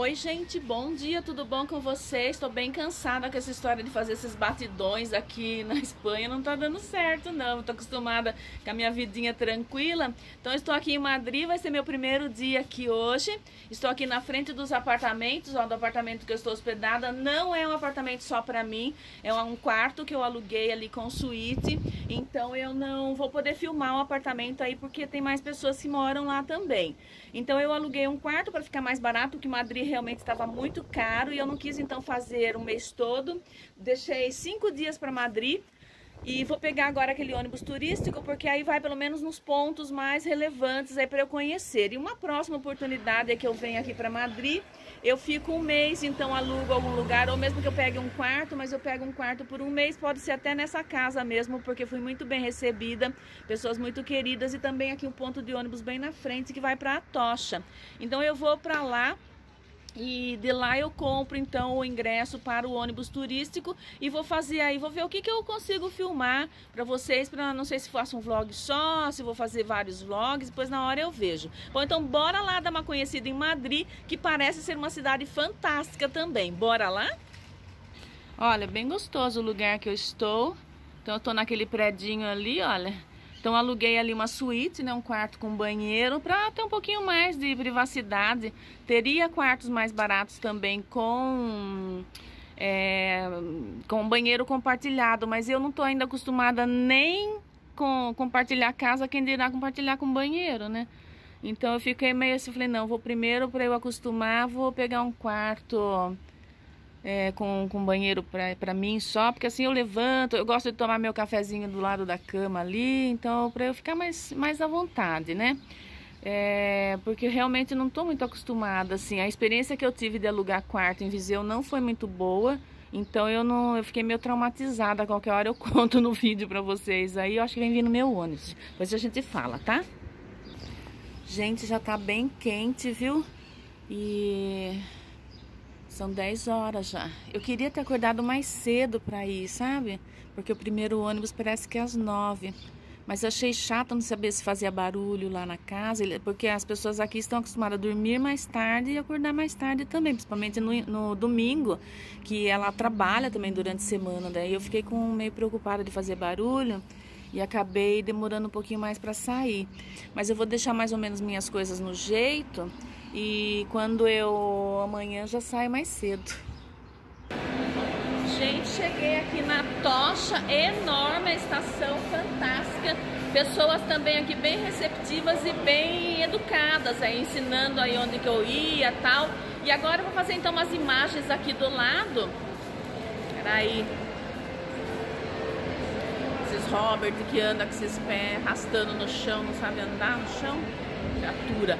Oi, gente, bom dia, tudo bom com vocês? Estou bem cansada com essa história de fazer esses batidões aqui na Espanha, não tá dando certo não, estou acostumada com a minha vidinha tranquila. Então estou aqui em Madrid, vai ser meu primeiro dia aqui hoje. Estou aqui na frente dos apartamentos, ó, do apartamento que eu estou hospedada. Não é um apartamento só para mim, é um quarto que eu aluguei ali com suíte. Então eu não vou poder filmar o apartamento aí porque tem mais pessoas que moram lá também. Então eu aluguei um quarto para ficar mais barato, que Madrid realmente estava muito caro e eu não quis então fazer um mês todo. Deixei cinco dias para Madrid e vou pegar agora aquele ônibus turístico, porque aí vai pelo menos nos pontos mais relevantes aí para eu conhecer. E uma próxima oportunidade é que eu venho aqui para Madrid, eu fico um mês, então alugo algum lugar, ou mesmo que eu pegue um quarto, mas eu pego um quarto por um mês, pode ser até nessa casa mesmo, porque fui muito bem recebida, pessoas muito queridas e também aqui um ponto de ônibus bem na frente que vai para a Tocha. Então eu vou para lá e de lá eu compro então o ingresso para o ônibus turístico e vou fazer aí, vou ver o que, que eu consigo filmar para vocês, para não sei se faço um vlog só, se vou fazer vários vlogs, depois na hora eu vejo. Bom, então bora lá dar uma conhecida em Madrid, que parece ser uma cidade fantástica também. Bora lá? Olha, bem gostoso o lugar que eu estou. Então eu estou naquele predinho ali, olha. Então aluguei ali uma suíte, né, um quarto com banheiro, para ter um pouquinho mais de privacidade. Teria quartos mais baratos também com é, com banheiro compartilhado, mas eu não estou ainda acostumada nem com compartilhar casa, quem dirá compartilhar com banheiro, né? Então eu fiquei meio assim, falei, não, vou primeiro para eu acostumar, vou pegar um quarto é, com, com banheiro para mim só, porque assim eu levanto, eu gosto de tomar meu cafezinho do lado da cama ali, então para eu ficar mais, mais à vontade, né? É, porque realmente não estou muito acostumada, assim, a experiência que eu tive de alugar quarto em Viseu não foi muito boa, então eu não, eu fiquei meio traumatizada, qualquer hora eu conto no vídeo para vocês, aí eu acho que vem vindo meu ônibus, depois a gente fala, tá? Gente, já tá bem quente, viu? E são 10 horas já. Eu queria ter acordado mais cedo para ir, sabe? Porque o primeiro ônibus parece que é às 9. Mas achei chato não saber se fazia barulho lá na casa, porque as pessoas aqui estão acostumadas a dormir mais tarde e acordar mais tarde também, principalmente no, no domingo, que ela trabalha também durante a semana. Daí eu fiquei com meio preocupada de fazer barulho e acabei demorando um pouquinho mais para sair. Mas eu vou deixar mais ou menos minhas coisas no jeito e quando eu amanhã já saio mais cedo. Gente, cheguei aqui na Tocha, enorme estação, fantástica. Pessoas também aqui bem receptivas e bem educadas, aí, ensinando aí onde que eu ia tal. E agora eu vou fazer então umas imagens aqui do lado. Peraí. Esses Robert que anda com esses pés arrastando no chão, não sabe andar no chão. Criatura.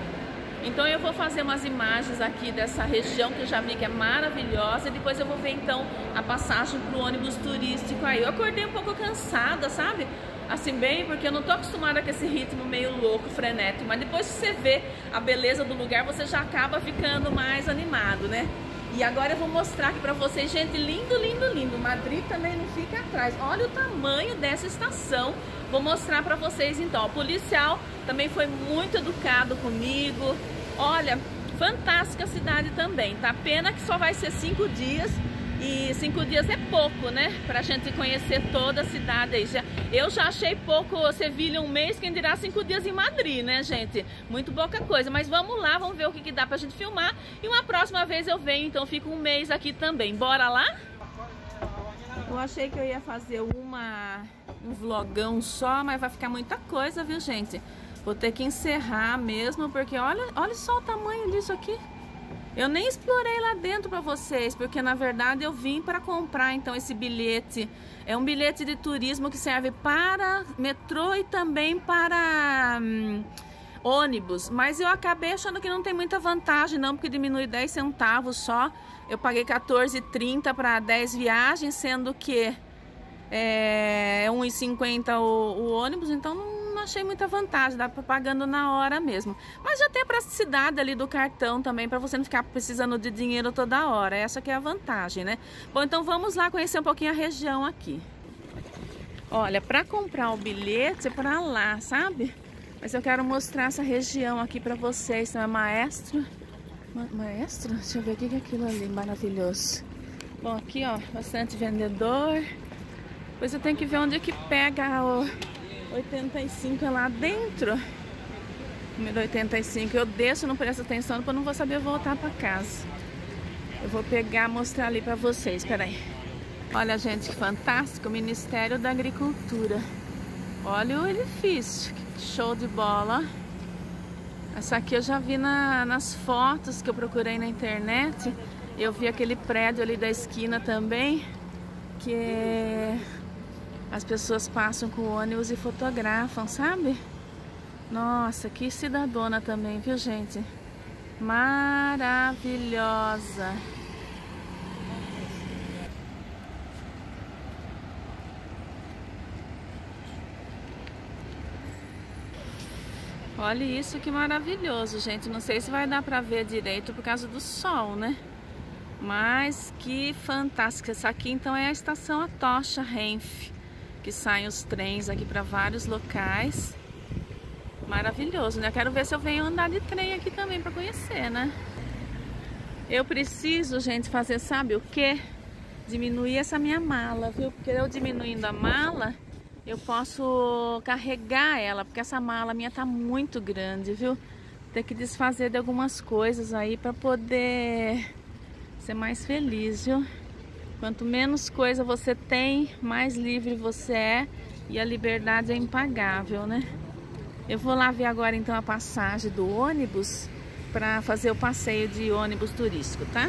Então eu vou fazer umas imagens aqui dessa região que eu já vi que é maravilhosa e depois eu vou ver então a passagem para o ônibus turístico aí. Eu acordei um pouco cansada, sabe? Assim bem, porque eu não tô acostumada com esse ritmo meio louco, frenético, mas depois que você vê a beleza do lugar, você já acaba ficando mais animado, né? E agora eu vou mostrar aqui pra vocês, gente, lindo, lindo, lindo. Madrid também não fica atrás. Olha o tamanho dessa estação. Vou mostrar pra vocês então. O policial também foi muito educado comigo. Olha, fantástica cidade também, tá? Pena que só vai ser cinco dias. E cinco dias é pouco, né? Pra gente conhecer toda a cidade eu já achei pouco Sevilha um mês, quem dirá cinco dias em Madrid, né, gente? Muito pouca coisa. Mas vamos lá, vamos ver o que, que dá pra gente filmar. E uma próxima vez eu venho, então fico um mês aqui também. Bora lá? Eu achei que eu ia fazer uma, um vlogão só, mas vai ficar muita coisa, viu, gente? Vou ter que encerrar mesmo, porque olha, olha só o tamanho disso aqui. Eu nem explorei lá dentro para vocês, porque na verdade eu vim para comprar então esse bilhete. É um bilhete de turismo que serve para metrô e também para hum, ônibus. Mas eu acabei achando que não tem muita vantagem não, porque diminui 10 centavos só. Eu paguei 14,30 para 10 viagens, sendo que é 1,50 o, o ônibus, então não não achei muita vantagem, dá pra pagando na hora mesmo. Mas já tem a praticidade ali do cartão também, para você não ficar precisando de dinheiro toda hora. Essa que é a vantagem, né? Bom, então vamos lá conhecer um pouquinho a região aqui. Olha, para comprar o bilhete é para lá, sabe? Mas eu quero mostrar essa região aqui para vocês. Então é Maestro Maestro, deixa eu ver o que é aquilo ali maravilhoso. Bom, aqui ó, bastante vendedor. Depois eu tenho que ver onde é que pega o 85 é lá dentro. Número 85. Eu desço, não presto atenção, porque eu não vou saber voltar para casa. Eu vou pegar, mostrar ali para vocês. Peraí. Olha, gente, que fantástico. Ministério da Agricultura. Olha o edifício. Show de bola. Essa aqui eu já vi na, nas fotos que eu procurei na internet. Eu vi aquele prédio ali da esquina também. Que as pessoas passam com o ônibus e fotografam, sabe? Nossa, que cidadona também, viu, gente? Maravilhosa. Olha isso que maravilhoso, gente. Não sei se vai dar pra ver direito por causa do sol, né? Mas que fantástico. Essa aqui então é a estação Atocha Renf, que saem os trens aqui para vários locais. Maravilhoso, né? Quero ver se eu venho andar de trem aqui também para conhecer, né? Eu preciso, gente, fazer, sabe o quê? Diminuir essa minha mala, viu? Porque eu diminuindo a mala, eu posso carregar ela, porque essa mala minha tá muito grande, viu? Ter que desfazer de algumas coisas aí para poder ser mais feliz, viu? Quanto menos coisa você tem, mais livre você é e a liberdade é impagável, né? Eu vou lá ver agora então a passagem do ônibus para fazer o passeio de ônibus turístico, tá?